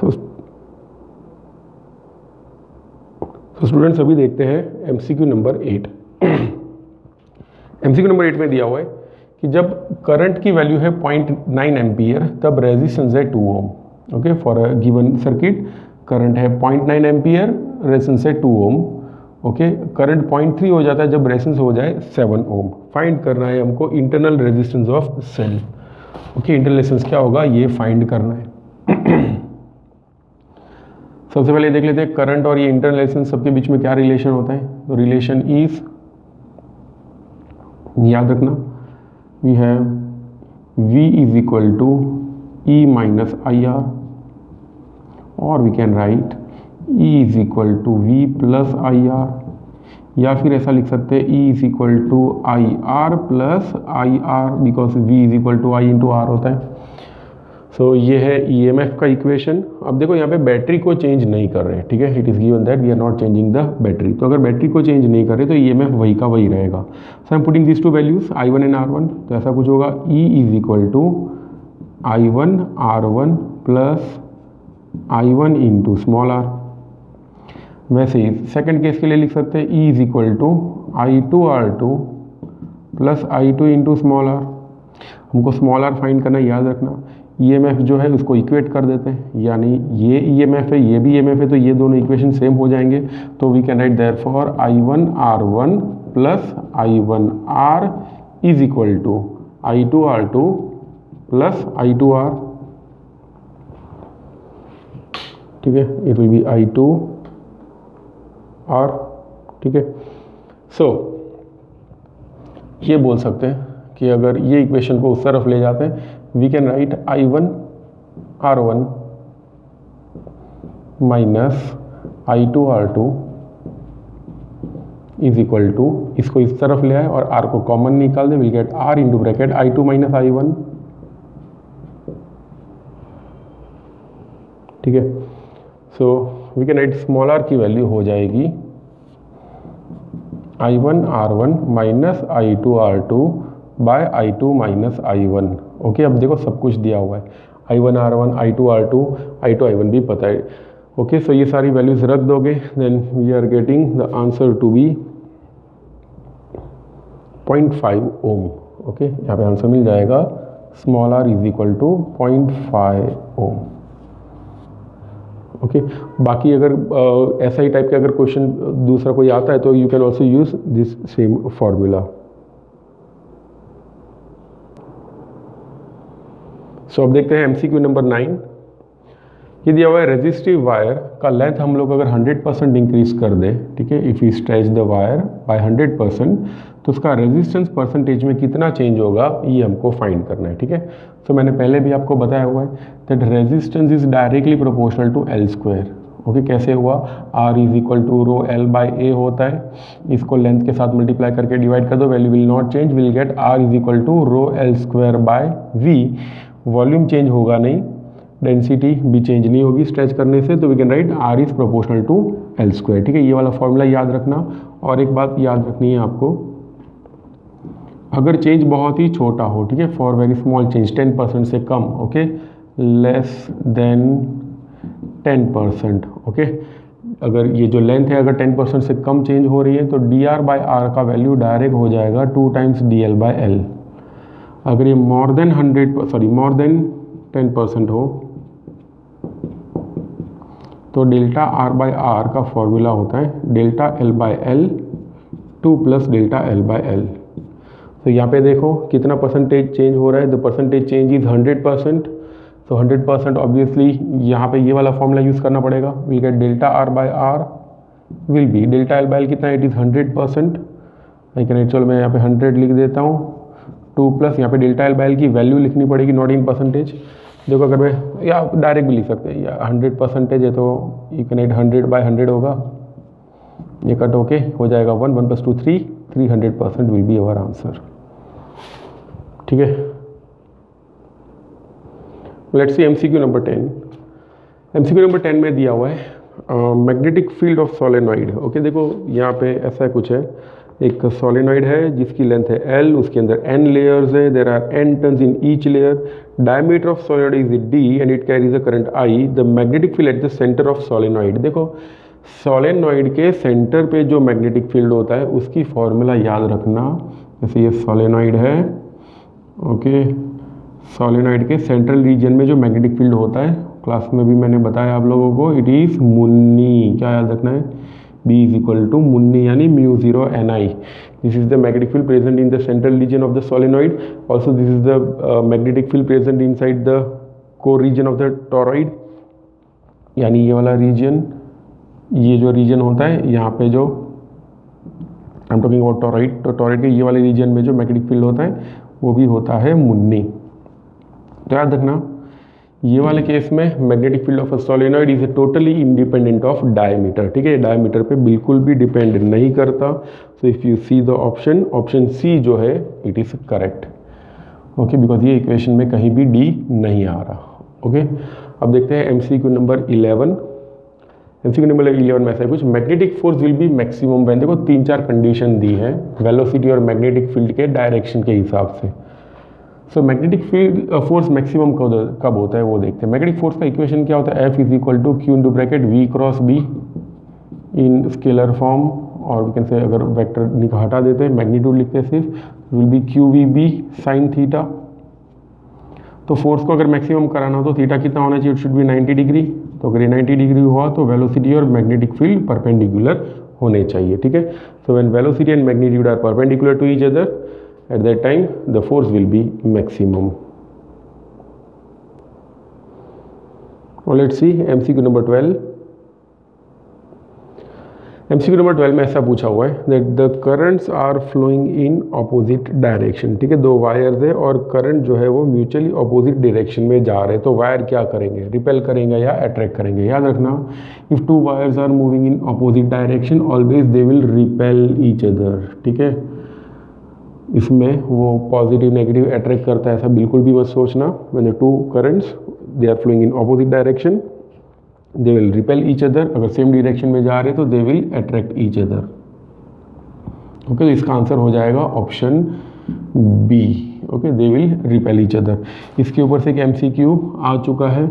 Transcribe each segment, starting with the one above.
So students अभी देखते हैं MCQ number eight MCQ number eight में दिया हुआ है कि जब करंट की वैल्यू है पॉइंट नाइन एम्पियर तब रेजिस्टेंस है two ohm okay for a given circuit current है पॉइंट नाइन एम्पियर रेजिस्टेंस है two ohm okay current point three हो जाता है जब रेजिस्टेंस हो जाए सेवन ओम फाइंड करना है हमको internal resistance of cell okay internal resistance क्या होगा? ये फाइंड करना है. सबसे पहले देख लेते हैं करंट और ये इंटरनल रेजिस्टेंस सबके बीच में क्या रिलेशन होता है? तो रिलेशन इज़ याद रखना we have v is equal to E minus I R और we can write E is equal to V plus I R या फिर ऐसा लिख सकते हैं E is equal to I R plus I R because V is equal to I into R होता है। So so, ये है ई एम एफ़ का इक्वेशन अब देखो यहाँ पे बैटरी को चेंज नहीं कर रहे ठीक है? It is given that we are not changing the battery तो अगर बैटरी को चेंज नहीं कर रहे तो एफ़ वही का वही रहेगा. So I am putting this two values I one and R one तो ऐसा कुछ होगा E is equal to I one R one plus I one into small R वैसे ही सेकेंड केस के लिए लिख सकते हैं E is equal to I two R two plus I two into small R हमको स्मॉल आर फाइंड करना याद रखना. ईएमएफ जो है, उसको इक्वेट कर देते हैं। यानी ये ईएमएफ है, ये भी ईएमएफ है तो ये दोनों इक्वेशन सेम हो जाएँगे। तो we can write there for I one R one plus I one R is equal to I two R two plus I two R ठीक है? It will be I two R ठीक है? सो ये बोल सकते हैं। कि अगर ये इक्वेशन को उस तरफ़ ले जाते हैं we can write I one R one minus I two R two is equal to इसको इस तरफ़ ले आए और R को कॉमन निकाल दे will get R into bracket I two minus I one ठीक है? So we can write small R की वैल्यू हो जाएगी I one R one minus I two R two by I two minus I one okay अब देखो सब कुछ दिया हुआ है। I one R one I two R two I two I one भी पता है। ओके सो ये सारी वैल्यूज़ रख दोगे then we are getting the answer to be point five ohm okay यहाँ पे आंसर मिल जाएगा। Small R is equal to point five ohm okay बाकी अगर ऐसा ही टाइप के अगर क्वेश्चन दूसरा कोई आता है तो you can also use this same formula so अब देखते हैं एमसीक्यू नंबर नाइन ये दिया हुआ है रेजिस्टिव वायर का लेंथ हम लोग अगर 100 परसेंट इंक्रीज कर दे, ठीक है? If you stretch the wire by 100 percent तो उसका रेजिस्टेंस परसेंटेज में कितना चेंज होगा, ये हमको फाइंड करना है, ठीक है? सो मैंने पहले भी आपको बताया हुआ है that resistance is directly proportional to L square okay कैसे हुआ? R is equal to rho L by A होता है। इसको लेंथ के साथ मल्टीप्लाई करके डिवाइड कर दो value will not change will get R is equal to rho L square by V volume change होगा नहीं, डेंसिटी भी चेंज नहीं होगी स्ट्रेच करने से तो we can write R is proportional to L square ठीक है? ये वाला फॉर्मूला याद रखना। और एक बात याद रखनी है आपको, अगर चेंज बहुत ही छोटा हो, ठीक है for very small change ten percent से कम, okay? Less than ten percent okay? अगर ये जो लेंथ है, अगर टेन परसेंट से कम चेंज हो रही है तो डी आर बाई आर का वैल्यू डायरेक्ट हो जाएगा two times D L by L अगर ये more than hundred sorry more than ten percent हो तो डेल्टा आर बाय आर का फॉर्मूला होता है delta L by L two plus delta L by L तो यहाँ पे देखो कितना परसेंटेज चेंज हो रहा है। The percentage change is hundred percent तो हंड्रेड परसेंट ऑब्वियसली यहाँ पे ये वाला फॉर्मूला यूज़ करना पड़ेगा। Will get delta R by R will be delta L by L कितना it is hundred percent I can actual मैं यहाँ पे हंड्रेड लिख देता हूँ। टू प्लस, यहाँ पे डेल्टा एल बाई की वैल्यू लिखनी पड़ेगी, नॉट इन परसेंटेज। देखो, अगर मैं, या आप डायरेक्ट भी लिख सकते हैं, या हंड्रेड परसेंटेज है तो you can at hundred by hundred होगा। ये कट ओके हो जाएगा one one plus two three three hundred percent will be our answer ठीक है? Let's see MCQ number ten MCQ number ten में दिया हुआ है magnetic field of solenoid okay देखो, यहाँ पे ऐसा कुछ है। एक सोलिनॉइड है, जिसकी लेंथ है एल उसके अंदर एन लेयर्स है there are N turns in each layer diameter of solenoid is D and it carries a current I the magnetic field at the centre of solenoid देखो solenoid के centre पे जो magnetic field होता है, उसकी formula याद रखना। जैसे ये सोलेनॉइड है ओके सोलेनॉइड के सेंट्रल रीजन में जो मैग्नेटिक फ़ील्ड होता है क्लास में भी मैंने बताया आप लोगों को इट इज़ मुन्नी क्या याद रखना है? B is equal to यानी mu zero N I this is the magnetic field present in the central region of the solenoid also this is the magnetic field present inside the core region of the toroid यानी ये वाला reason ये जो reason होता है यहाँ पे जो I am talking about toroid तो टोरॉइड के ये वाले रीजन में जो मैग्नेटिक फ़ील्ड होता है वो भी होता है मुन्नी तो याद रखना ये वाले केस में magnetic field of solenoid is totally independent of diameter, ठीक है? डायमीटर पे बिल्कुल भी डिपेंड नहीं करता। So if you see the option option C जो है it is correct okay because ये इक्वेशन में कहीं भी डी नहीं आ रहा। Okay okay? अब देखते हैं M C Q number eleven M C Q number eleven में ऐसा कुछ magnetic force will be maximum when देखो, तीन चार कंडीशन दी है वेलोसिटी और मैग्नेटिक फ़ील्ड के डायरेक्शन के हिसाब से। So magnetic field force maximum कब होता है वो देखते हैं। मैग्नेटिक फोर्स का इक्वेशन क्या होता है? F is equal to Q into bracket V cross B in scalar form और वी कैन से अगर वेक्टर हटा देते हैं मैग्नीट्यूड लिखते हैं सिर्फ़ will be Q V B sine theta तो फोर्स को अगर मैक्सिमम कराना हो तो थीटा कितना होना चाहिए? इट शुड बी 90 डिग्री तो अगर ये 90 डिग्री हुआ तो वेलोसिटी और मैग्नेटिक फ़ील्ड परपेंडिकुलर होने चाहिए, ठीक है? So when velocity and magnitude are perpendicular to each other at that time, the force will be maximum. Now let's see. Mcq number 12 MCQ number 12 में ऐसा पूछा हुआ है that the currents are flowing in opposite direction ठीक है, दो wires है और करंट जो है वो म्यूचुअली अपोजिट डायरेक्शन में जा रहे हैं। तो वायर क्या करेंगे? रिपेल करेंगे या अट्रैक्ट करेंगे? याद रखना if two wires are moving in opposite direction always they will repel each other ठीक है? इसमें वो पॉजिटिव नेगेटिव अट्रैक्ट करता है, ऐसा बिल्कुल भी मत सोचना। The two currents, they are flowing in opposite direction, they will repel each other अगर सेम डायरेक्शन में जा रहे तो they will attract each other okay इसका आंसर हो जाएगा option B okay they will repel each other इसके ऊपर से एक एमसीक्यू आ चुका है।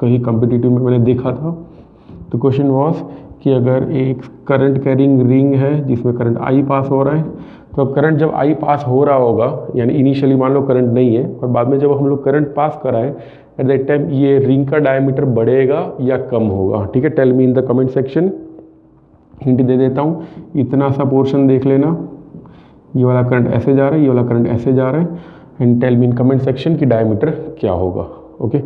कहीं कम्पिटिटिव में मैंने देखा था। तो क्वेश्चन वॉज़ कि अगर एक करंट कैरिंग रिंग है, जिसमें करंट आई पास हो रहा है तो अब करंट जब आई पास हो रहा होगा, यानी इनिशियली मान लो करंट नहीं है, और बाद में जब हम लोग करंट पास कराएँ एट दैट टाइम ये रिंग का डायमीटर बढ़ेगा या कम होगा? ठीक है tell me in the comment section hint दे देता हूँ, इतना सा पोर्शन देख लेना। ये वाला करंट ऐसे जा रहा है, ये वाला करंट ऐसे जा रहा है and tell me in comment section की डायमीटर क्या होगा ओके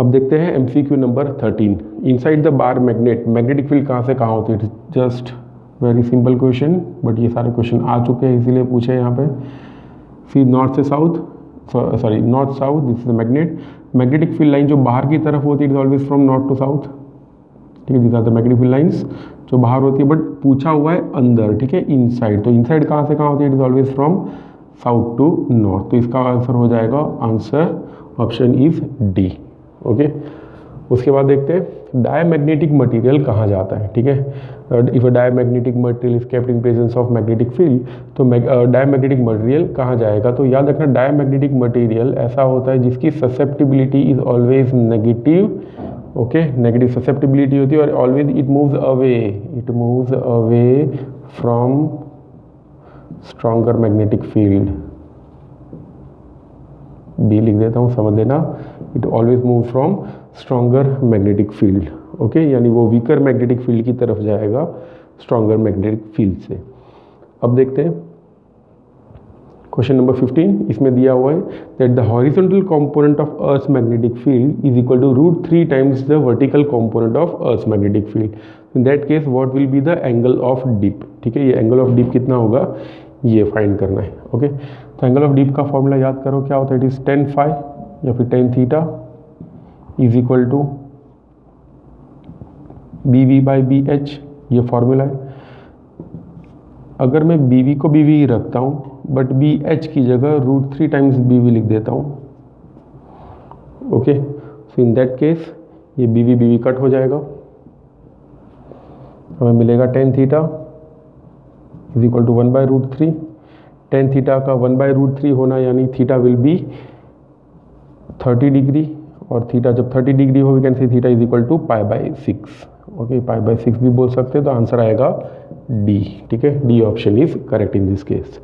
अब देखते हैं M C Q number thirteen inside the bar magnet magnetic field कहाँ से कहाँ होती है? Just very simple question, but ये सारे क्वेश्चन आ चुके हैं, इसीलिए पूछे यहाँ पे। सी, नॉर्थ से south sorry, north south, this is the magnet. Magnetic field line जो बाहर की तरफ़ होती है, it is always from north to south. ठीक है this are the magnetic field lines जो बाहर होती है, बट पूछा हुआ है अंदर, ठीक है इनसाइड तो इनसाइड कहाँ से कहाँ होती है? It is always from south to north तो इसका आंसर हो जाएगा answer option is D okay उसके बाद देखते हैं डायमैग्नेटिक मटेरियल कहाँ जाता है, ठीक है? If diamagnetic material is kept in presence of magnetic field तो डायमैग्नेटिक मटेरियल कहाँ जाएगा? तो याद रखना डायमैग्नेटिक मटेरियल ऐसा होता है जिसकी susceptibility is always negative okay negative susceptibility होती है और always it moves away it moves away from stronger magnetic field B लिख देता हूँ, समझ लेना। It always move from stronger magnetic field okay यानी वो वीकर मैग्नेटिक फ़ील्ड की तरफ़ जाएगा स्ट्रॉन्गर मैग्नेटिक फ़ील्ड से। अब देखते हैं। क्वेश्चन नंबर 15 इसमें दिया हुआ है that the horizontal component of earth magnetic field is equal to root three times the vertical component of earth magnetic field in that case what will be the angle of dip ठीक है, ये angle of dip कितना होगा? ये find करना है okay तो angle of dip का फॉर्मूला याद करो, क्या होता है? इट इज़ टेन फाइव या फिर tan theta is equal to B V by B H ये फॉर्मूला है। अगर मैं बी वी को बी वी रखता हूँ बट बी एच की जगह root three times B V लिख देता हूँ okay so in that case ये B V B V cut हो जाएगा। हमें मिलेगा tan theta is equal to one by root three tan theta का वन बाय रूट थ्री होना यानी theta will be thirty degree और थीटा जब थर्टी डिग्री हो we can see theta is equal to pi by six okay pi by six भी बोल सकते हैं तो आंसर आएगा डी ठीक है? D option is correct in this case